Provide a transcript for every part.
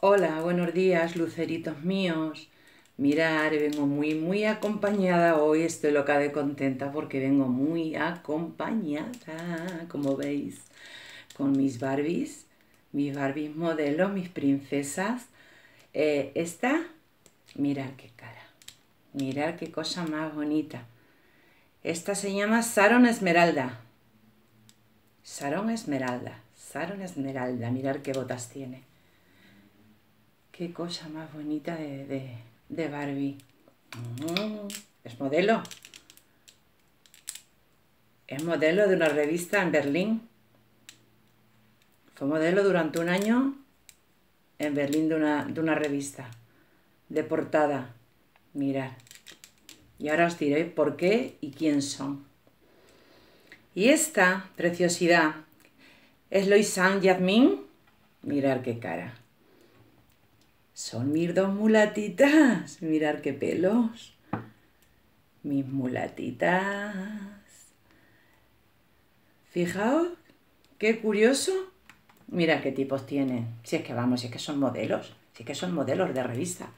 Hola, buenos días, luceritos míos. Mirar, vengo muy, muy acompañada hoy. Estoy loca de contenta porque vengo muy acompañada, como veis, con mis Barbies, mis Barbies modelos, mis princesas. Eh, esta, mirad qué cara, mirad qué cosa más bonita. Esta se llama Saron Esmeralda. Saron Esmeralda, Saron Esmeralda, mirar qué botas tiene. Qué cosa más bonita de, Barbie. Mm, es modelo. Es modelo de una revista en Berlín. Fue modelo durante un año en Berlín de una, de una revista. De portada. Mirad. Y ahora os diré por qué y quién son. Y esta preciosidad es Lois Saint Yadmin. Mirad qué cara. Son mis dos mulatitas. Mirar qué pelos. Mis mulatitas. Fijaos, qué curioso. Mira qué tipos tienen. Si es que vamos, si es que son modelos. Si es que son modelos de revista.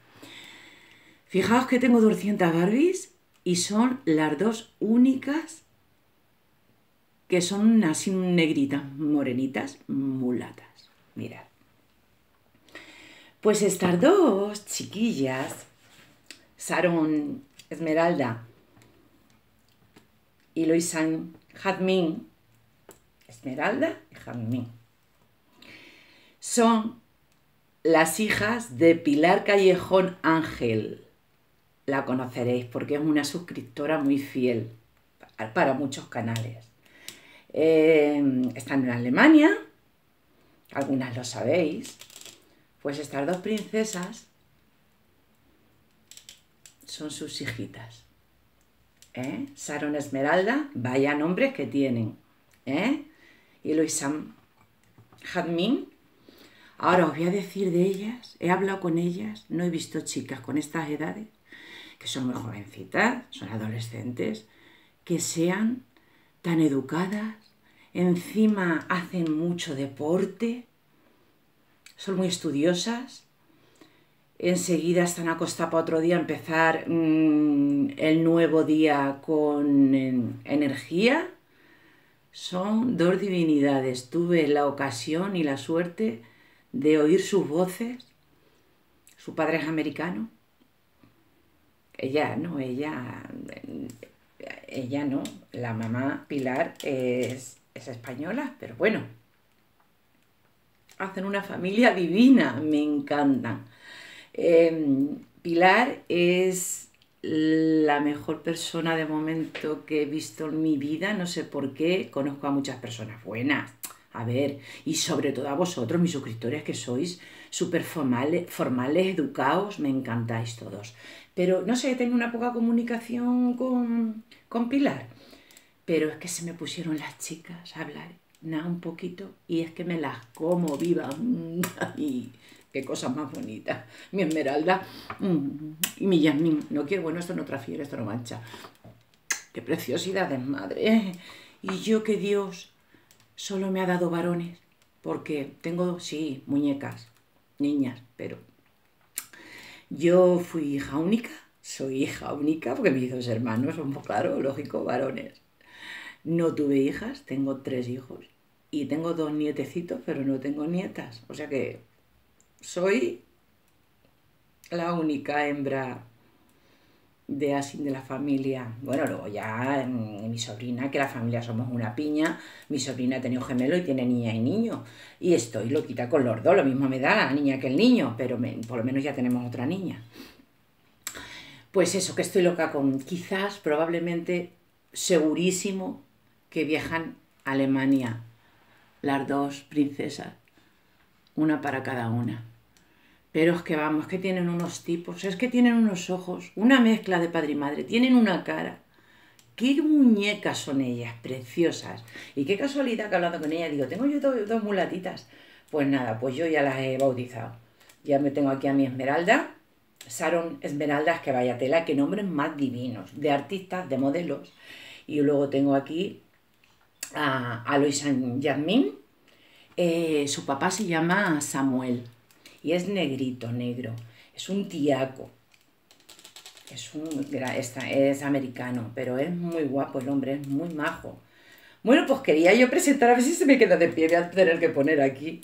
Fijaos que tengo 200 Barbies y son las dos únicas que son así negritas, morenitas, mulatas. Mirad. Pues estas dos chiquillas, Saron Esmeralda y Loisan Jadmin, Esmeralda y Jadmin, son las hijas de Pilar Callejón Ángel. La conoceréis porque es una suscriptora muy fiel para muchos canales. Eh, están en Alemania, algunas lo sabéis, pues estas dos princesas son sus hijitas. ¿Eh? Saron Esmeralda, vaya nombres que tienen. ¿Eh? Y Luisam Jadmin. Ahora os voy a decir de ellas, he hablado con ellas, no he visto chicas con estas edades, que son muy jovencitas, son adolescentes, que sean tan educadas, encima hacen mucho deporte, son muy estudiosas, enseguida están acostadas para otro día empezar mm, el nuevo día con energía. Son dos divinidades. Tuve la ocasión y la suerte de oír sus voces. Su padre es americano. Ella, no, ella, ella no. La mamá Pilar es, es española, pero bueno, hacen una familia divina, me encantan. Em, Pilar es la mejor persona de momento que he visto en mi vida, no sé por qué, conozco a muchas personas buenas, a ver, y sobre todo a vosotros, mis suscriptores, que sois súper formales, formales, educados, me encantáis todos. Pero no sé, tengo una poca comunicación con, con Pilar, pero es que se me pusieron las chicas a hablar nada, un poquito, y es que me las como viva. y qué cosa más bonita. Mi esmeralda mm, y mi yasmín. No quiero, bueno, esto no transfiere, esto no mancha. Qué preciosidades, madre. Y yo que Dios solo me ha dado varones, porque tengo, sí, muñecas, niñas, pero yo fui hija única, soy hija única, porque mis dos hermanos son, claro, lógico, varones. No tuve hijas, tengo tres hijos y tengo dos nietecitos, pero no tengo nietas. O sea que soy la única hembra de así de la familia. Bueno, luego ya mi sobrina, que la familia somos una piña, mi sobrina ha tenido gemelo y tiene niña y niño. Y estoy loquita con los dos, lo mismo me da la niña que el niño, pero por lo menos ya tenemos otra niña. Pues eso, que estoy loca con quizás, probablemente, segurísimo que viajan a Alemania las dos princesas, una para cada una. Pero es que vamos, que tienen unos tipos, es que tienen unos ojos, una mezcla de padre y madre, tienen una cara. Qué muñecas son ellas, preciosas. Y qué casualidad que hablando con ella digo, tengo yo dos, mulatitas. Pues nada, pues yo ya las he bautizado. Ya me tengo aquí a mi Esmeralda, Saron Esmeraldas, que vaya tela, que nombres más divinos, de artistas, de modelos. Y luego tengo aquí a, a Yasmin. Eh, su papá se llama Samuel y es negrito, negro. Es un tiaco. Es, un, es americano, pero es muy guapo el hombre, es muy majo. Bueno, pues quería yo presentar, a ver si se me queda de pie, voy a tener que poner aquí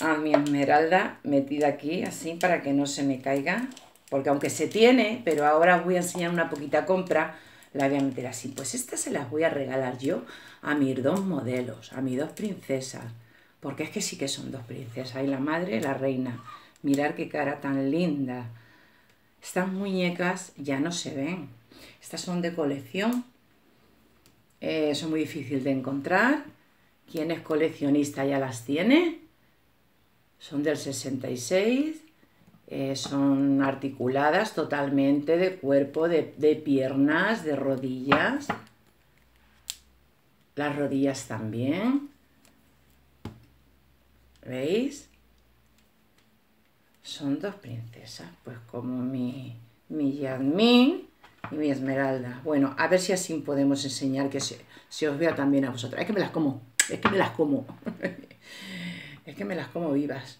a mi esmeralda metida aquí, así, para que no se me caiga. Porque aunque se tiene, pero ahora os voy a enseñar una poquita compra, la voy a meter así. Pues estas se las voy a regalar yo a mis dos modelos, a mis dos princesas. Porque es que sí que son dos princesas, y la madre la reina. Mirar qué cara tan linda. Estas muñecas ya no se ven. Estas son de colección. Eh, son muy difíciles de encontrar. Quien es coleccionista ya las tiene. Son del 66. Eh, son articuladas totalmente de cuerpo, de, de piernas, de rodillas. Las rodillas también. ¿Veis? Son dos princesas, pues como mi, mi Yasmín y mi Esmeralda. Bueno, a ver si así podemos enseñar que se, os vea también a vosotras. Es que me las como, es que me las como. es que me las como vivas.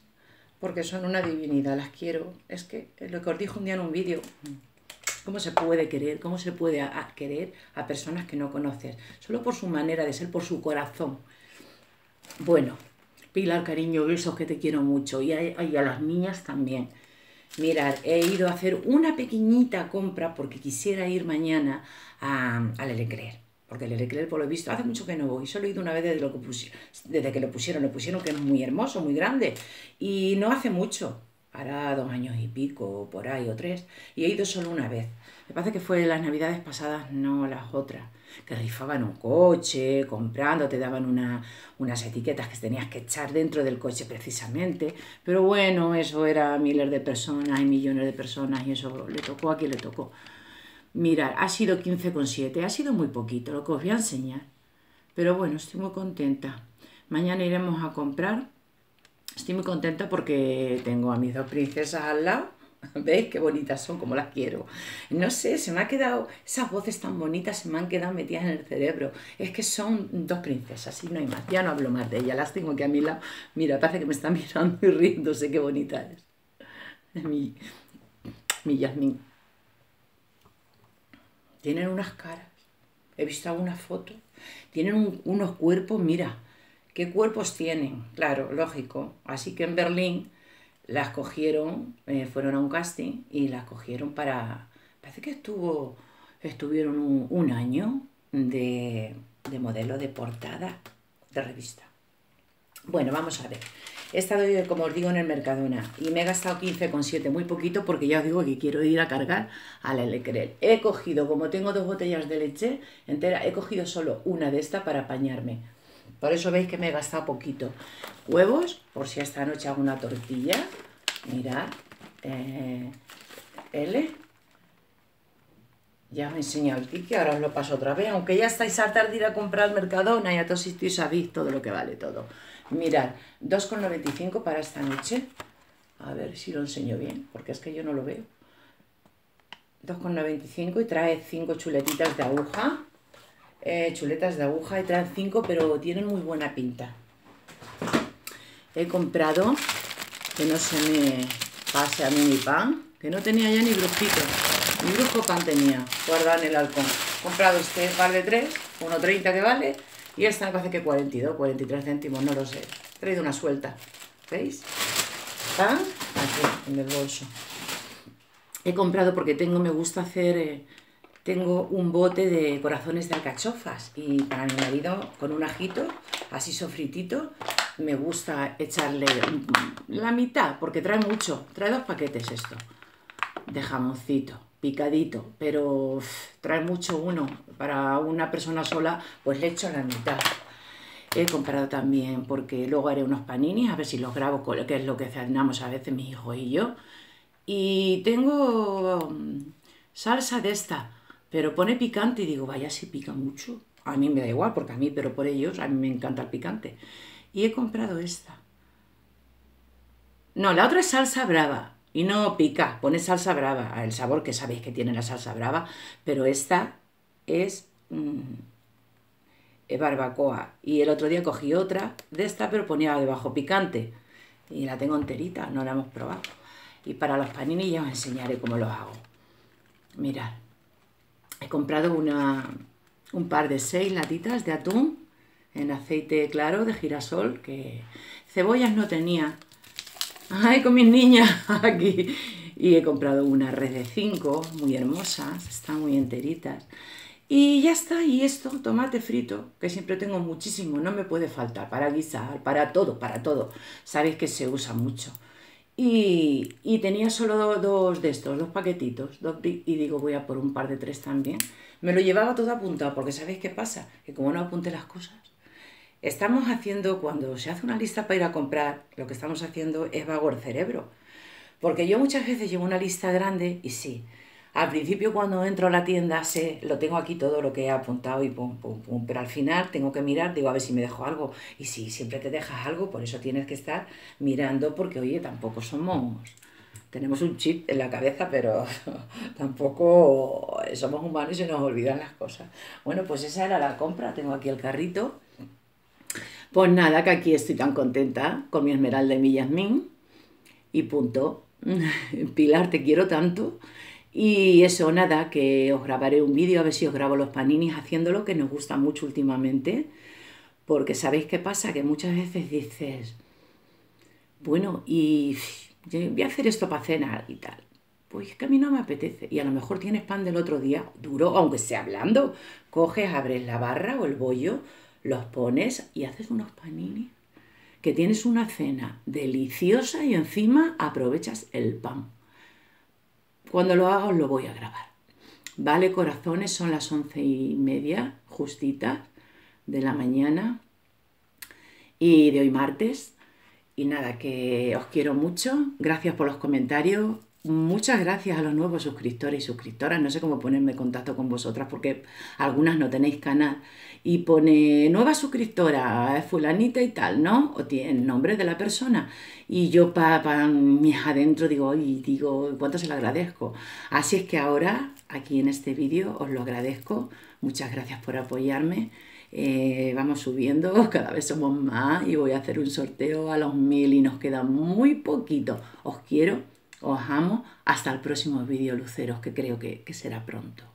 Porque son una divinidad, las quiero. Es que lo que os dije un día en un vídeo, ¿cómo se puede querer? ¿Cómo se puede querer a personas que no conoces? Solo por su manera de ser, por su corazón. Bueno, Pilar, cariño, besos que te quiero mucho. Y a, las niñas también. Mirad, he ido a hacer una pequeñita compra porque quisiera ir mañana a, a Lelecrer. Porque Lelecrer, por lo visto, hace mucho que no voy. Solo he ido una vez desde, lo que desde que lo pusieron. Lo pusieron que es muy hermoso, muy grande. Y no hace mucho. Hará dos años y pico, por ahí, o tres. Y he ido solo una vez. Me parece que fue las navidades pasadas, no las otras que rifaban un coche, comprando, te daban unas etiquetas que tenías que echar dentro del coche precisamente. Pero bueno, eso era miles de personas y millones de personas y eso le tocó a quien le tocó. Mirad, ha sido 15,7, ha sido muy poquito lo que os voy a enseñar. Pero bueno, estoy muy contenta. Mañana iremos a comprar. Estoy muy contenta porque tengo a mis dos princesas al lado ¿Veis qué bonitas son? Como las quiero. No sé, se me ha quedado, esas voces tan bonitas se me han quedado metidas en el cerebro. Es que son dos princesas y no hay más. Ya no hablo más de ellas, las tengo aquí a mi lado. Mira, parece que me están mirando y riéndose, qué bonita es. Mi, mi Yasmín. Tienen unas caras. He visto algunas fotos. Tienen unos cuerpos, mira, ¿qué cuerpos tienen? Claro, lógico. Así que en Berlín las cogieron, eh, fueron a un casting y las cogieron para, parece que estuvo, estuvieron un, año de, de, modelo de portada de revista. Bueno, vamos a ver. He estado, como os digo, en el Mercadona y me he gastado 15,7, muy poquito porque ya os digo que quiero ir a cargar a la Lecrel. He cogido, como tengo dos botellas de leche entera, he cogido solo una de esta para apañarme. Por eso veis que me he gastado poquito. Huevos, por si esta noche hago una tortilla. Mirad. Eh, L. Ya os he enseñado el ticket, ahora os lo paso otra vez. Aunque ya estáis hartas de ir a comprar al Mercadona y a todos y sabéis todo lo que vale todo. Mirad, 2,95 para esta noche. A ver si lo enseño bien, porque es que yo no lo veo. 2,95 y trae 5 chuletitas de aguja. Eh, chuletas de aguja y traen 5, pero tienen muy buena pinta. He comprado, que no se me pase a mí mi pan, que no tenía ya ni brujito, ni brujo pan tenía, guardado en el halcón. Comprado este par de 3, 1,30 que vale, y esta me parece que 42, 43 céntimos, no lo sé. He traído una suelta, ¿veis? Pan, aquí, en el bolso. He comprado porque tengo, me gusta hacer... Eh, tengo un bote de corazones de alcachofas y para mi marido con un ajito, así sofritito, me gusta echarle la mitad porque trae mucho, trae dos paquetes esto, de jamoncito, picadito, pero trae mucho uno, para una persona sola pues le echo la mitad. He comprado también porque luego haré unos paninis, a ver si los grabo, que es lo que cenamos a veces mi hijo y yo. Y tengo mm, salsa de esta, pero pone picante y digo, vaya, si pica mucho. A mí me da igual, porque a mí, pero por ellos, a mí me encanta el picante. Y he comprado esta. No, la otra es salsa brava. Y no pica, pone salsa brava. El sabor que sabéis que tiene la salsa brava. Pero esta es mm, barbacoa. Y el otro día cogí otra de esta, pero ponía debajo picante. y la tengo enterita, no la hemos probado. Y para los panini ya os enseñaré cómo los hago. Mirad, he comprado una, un par de seis latitas de atún en aceite claro de girasol, que cebollas no tenía. ¡Ay, con mis niñas aquí! Y he comprado una red de cinco, muy hermosas, están muy enteritas. Y ya está, y esto, tomate frito, que siempre tengo muchísimo, no me puede faltar para guisar, para todo, para todo. Sabéis que se usa mucho. Y, y tenía solo dos de estos, dos paquetitos, y digo, voy a por un par de tres también. Me lo llevaba todo apuntado, porque ¿sabéis qué pasa? Que como no apunte las cosas, estamos haciendo, cuando se hace una lista para ir a comprar, lo que estamos haciendo es vago el cerebro. Porque yo muchas veces llevo una lista grande y sí, al principio cuando entro a la tienda sé, lo tengo aquí todo lo que he apuntado y pum, pum, pum, pero al final tengo que mirar, digo a ver si me dejo algo. Y sí, siempre te dejas algo, por eso tienes que estar mirando porque oye, tampoco somos, tenemos un chip en la cabeza, pero tampoco somos humanos y se nos olvidan las cosas. Bueno, pues esa era la compra, tengo aquí el carrito. Pues nada, que aquí estoy tan contenta con mi esmeralda y mi. Y punto. Pilar, te quiero tanto. Y eso, nada, que os grabaré un vídeo, a ver si os grabo los paninis haciéndolo, que nos gusta mucho últimamente, porque sabéis qué pasa, que muchas veces dices, bueno, y voy a hacer esto para cenar y tal. Pues es que a mí no me apetece. Y a lo mejor tienes pan del otro día, duro, aunque sea hablando. Coges, abres la barra o el bollo, los pones y haces unos paninis. Que tienes una cena deliciosa y encima aprovechas el pan. Cuando lo haga os lo voy a grabar. Vale, corazones, son las once y media, justitas, de la mañana y de hoy martes. Y nada, que os quiero mucho. Gracias por los comentarios. Muchas gracias a los nuevos suscriptores y suscriptoras. No sé cómo ponerme en contacto con vosotras porque algunas no tenéis canal. Y pone nueva suscriptora, fulanita y tal, ¿no? O tiene el nombre de la persona. Y yo para pa, mis adentro digo, y digo, ¿cuánto se lo agradezco? Así es que ahora, aquí en este vídeo, os lo agradezco. Muchas gracias por apoyarme. Eh, vamos subiendo, cada vez somos más y voy a hacer un sorteo a los mil y nos queda muy poquito. Os quiero os amo. Hasta el próximo vídeo, luceros, que creo que, que será pronto.